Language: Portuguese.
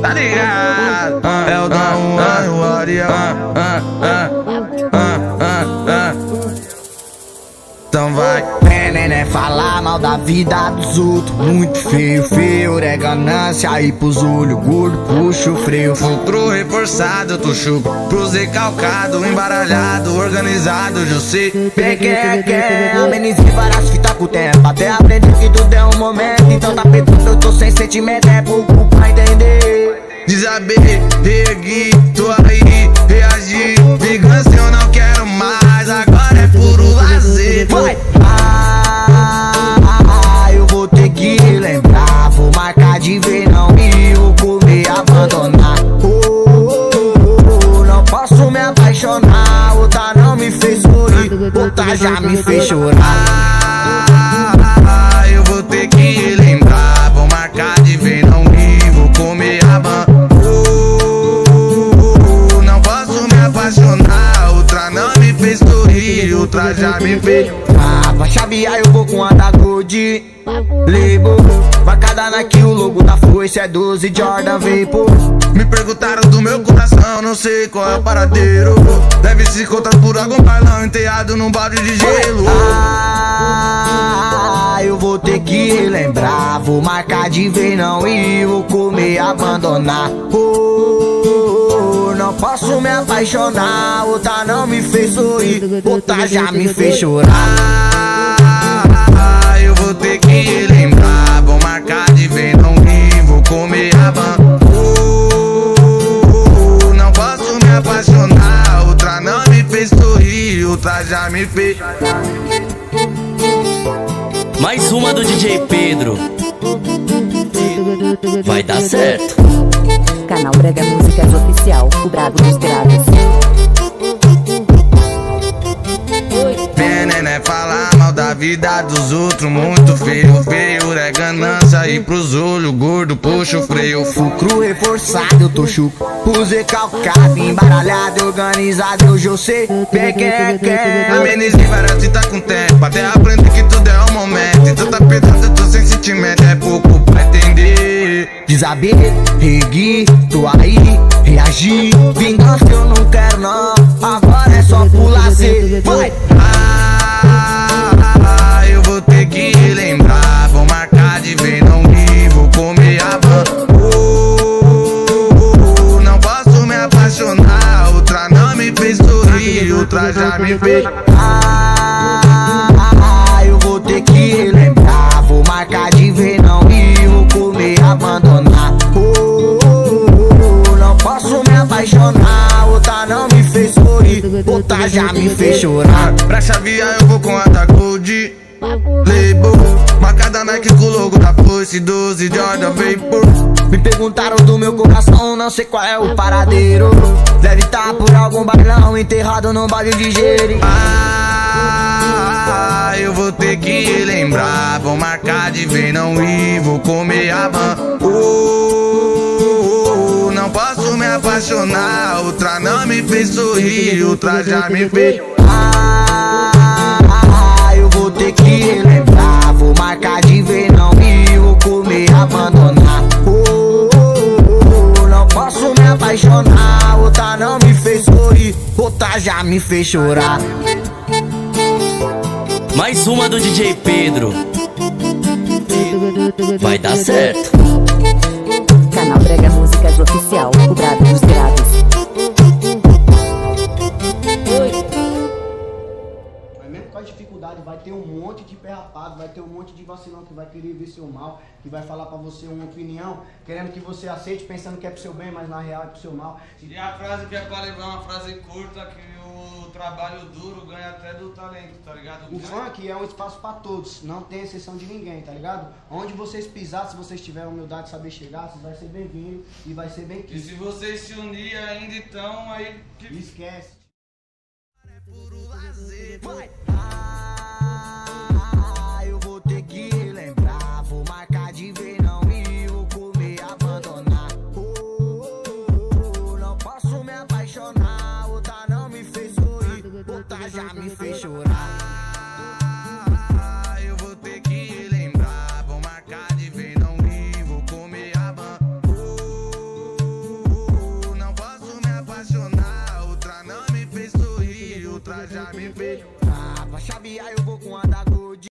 tá ligado? É o da Juan e o Ariel. Então vai. Neném falar mal da vida dos outros. Muito feio, feio, é ganância. E pros olhos gordo, puxa o freio. Futuro reforçado, tu chupa Pros recalcado, embaralhado, organizado sei Bem que é, que é Amenize várias fitas com o tempo. Até aprender que tudo é um momento. Então tá pensando, eu tô sem sentimento. É pouco pra entender Desabei, reergui, tô aí, reagi Vingança eu não quero mais Agora é puro lazer. Vai! Ah, eu vou ter que lembrar Vou marcar de ver não e vou comer abandonar. Oh, oh, oh, Não posso me apaixonar Outra não me fez sorrir Outra já me fez chorar Outra já me fez. ah, Pra chavear eu vou com a da Gold Lebo Marcada Nike, o logo da foice é 12 Jordan Vapor Me perguntaram do meu coração, não sei qual é o paradeiro. Deve se encontrar por algum bailão enterrado num balde de gelo. Ah, eu vou ter que lembrar Vou marcar de vez não e vou comer abandonar. Oh, posso me apaixonar Outra não me fez sorrir Outra já me fez chorar eu vou ter que lembrar Vou marcar de vez não e vou comer abandonar oh, Não posso me apaixonar Outra não me fez sorrir Outra já me fez Mais uma do DJ Pedro. Vai dar certo. Canal Brega Músicas Oficial, o brabo dos graves. Veneno é falar mal da vida dos outros Muito feio, feio é ganância. E pros olhos gordo puxa o freio. Fulcro reforçado, eu tô chuco Pus recalcado, embaralhado, organizado Hoje eu sei bem quem é quem Amenize várias tá com tempo. Até aprender que tudo é um momento. Então tá pesado, eu tô sem sentimento. É pouco pra entender. Desaber, regui, tô aí, Vingança eu não quero não. Agora é só por lazer Vai! Ah, eu vou ter que lembrar. Vou marcar de vez não ri Vou comer a van. Oh, Não posso me apaixonar. Outra não me fez sorrir Outra já me fez. Ah, eu vou ter que lembrar. Vou marcar de ver não e vou comer abandonar Outra já me fez chorar. Pra chavear eu vou com a da Gold Label. Marcada Nike com o logo da Force 12 Jordan Vapor. Me perguntaram do meu coração, não sei qual é o paradeiro. Deve estar por algum bailão enterrado num balde de gelo Ah, eu vou ter que lembrar. Vou marcar de vez não ir. Vou comer a van. Oh, apaixonar Outra não me fez sorrir Outra já me fez. Ah, eu vou ter que lembrar Vou marcar de ver não e vou comer abandonar. Oh, Não posso me apaixonar. Outra não me fez sorrir Outra já me fez chorar. Mais uma do DJ Pedro. Vai dar certo. Canal Brega Músicas Oficial, o brabo monte de perrapado, vai ter um monte de vacilão que vai querer ver seu mal, que vai falar pra você uma opinião, querendo que você aceite, pensando que é pro seu bem, mas na real é pro seu mal. E a frase que é pra levar uma frase curta Que o trabalho duro ganha até do talento, tá ligado? O funk é um espaço pra todos, não tem exceção de ninguém, tá ligado? Onde vocês pisar, se vocês tiverem humildade de saber chegar, vocês vai ser bem-vindo e vai ser bem E quisto. se vocês se unir ainda então, aí que Esquece. Ah, já me fez chorar. Ah, eu vou ter que lembrar, vou marcar de vez, não ri, vou comer a ban. Não posso me apaixonar, outra não me fez sorrir, outra já me fez. Ah, pra chavear eu vou